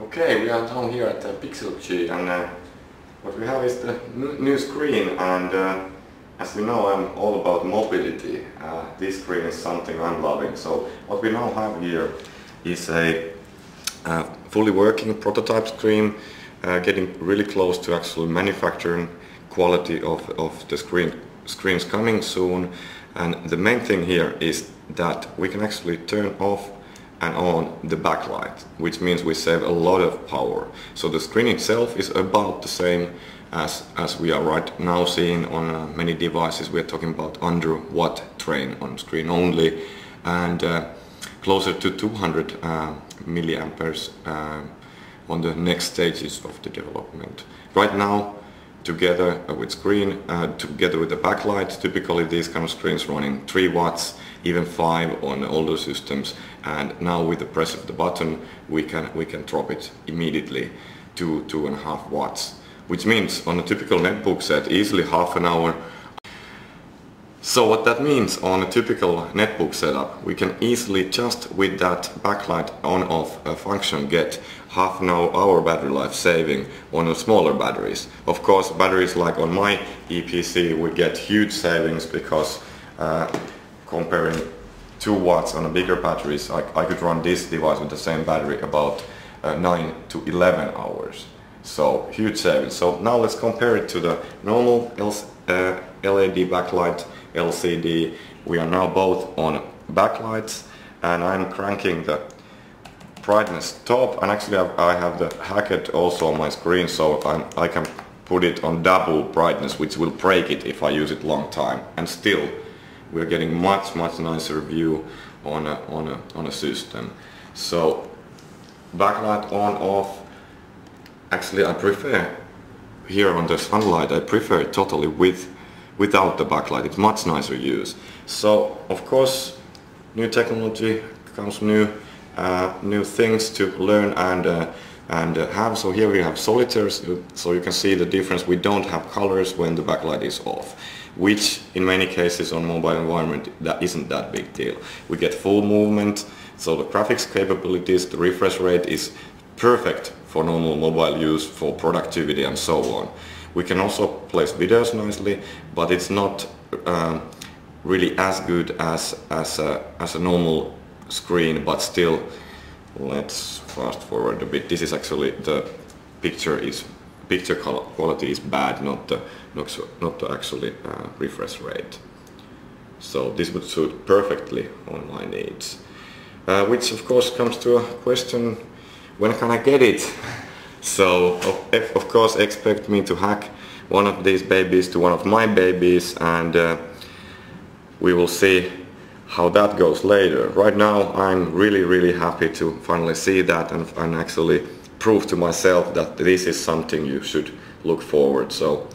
Okay, we are down here at the Pixel and uh, what we have is the new screen and uh, as you know I'm all about mobility. Uh, this screen is something I'm loving. So what we now have here is a uh, fully working prototype screen uh, getting really close to actual manufacturing quality of, of the screen screens coming soon and the main thing here is that we can actually turn off and on the backlight, which means we save a lot of power. So the screen itself is about the same as, as we are right now seeing on uh, many devices. We are talking about under watt train on screen only and uh, closer to 200 uh, milliamperes uh, on the next stages of the development. Right now together with screen, uh, together with the backlight. Typically these kind of screens running 3 watts, even 5 on older systems and now with the press of the button we can, we can drop it immediately to 2.5 watts which means on a typical netbook set easily half an hour so what that means on a typical netbook setup, we can easily just with that backlight on-off uh, function get half an hour battery life saving on smaller batteries. Of course batteries like on my Eee PC we get huge savings because uh, comparing 2 watts on a bigger batteries I, I, could run this device with the same battery about uh, 9 to 11 hours. So huge savings. So now let's compare it to the normal uh, LED backlight LCD. We are now both on backlights and I'm cranking the brightness top and actually I have the Hackett also on my screen so I'm, I can put it on double brightness which will break it if I use it long time and still we're getting much much nicer view on a, on a, on a system. So backlight on off actually I prefer here on the sunlight I prefer it totally with without the backlight. It's much nicer use. So of course new technology comes new uh, new things to learn and uh, and uh, have. So here we have solitaires, so you can see the difference. We don't have colors when the backlight is off, which in many cases on mobile environment that isn't that big deal. We get full movement, so the graphics capabilities, the refresh rate is perfect for normal mobile use, for productivity and so on. We can also place videos nicely, but it's not um, really as good as, as, a, as a normal screen, but still, let's fast forward a bit. This is actually, the picture is picture quality is bad, not the, not, not the actually uh, refresh rate. So this would suit perfectly on my needs. Uh, which of course comes to a question, when can I get it? So of, of, course expect me to hack one of these babies to one of my babies and uh, we will see how that goes later. Right now I'm really really happy to finally see that and, and actually prove to myself that this is something you should look forward. So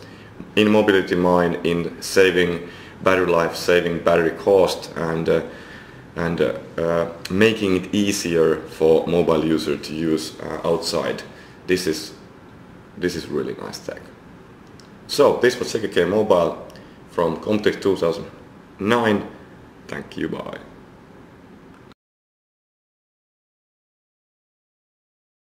in Mobility Mind, in saving battery life, saving battery cost and uh, and uh, uh, making it easier for mobile user to use uh, outside this is this is really nice tech. So this was JKK Mobile from Computex 2009. Thank you, bye.